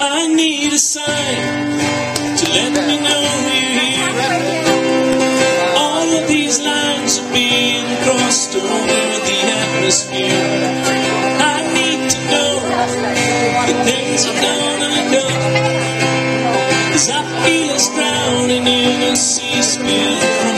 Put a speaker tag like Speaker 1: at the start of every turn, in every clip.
Speaker 1: I need a sign to let me know you're here. All of these lines are being crossed over the atmosphere. I need to know that things are gonna and done. I feel us drowning in a sea spill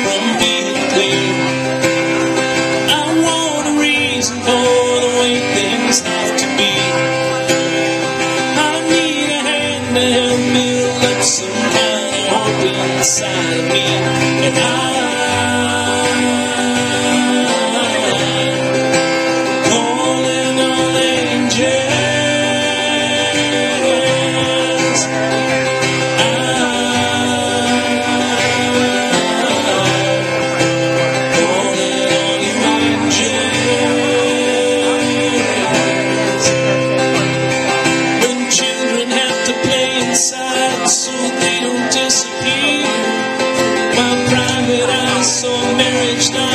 Speaker 1: God. Krishna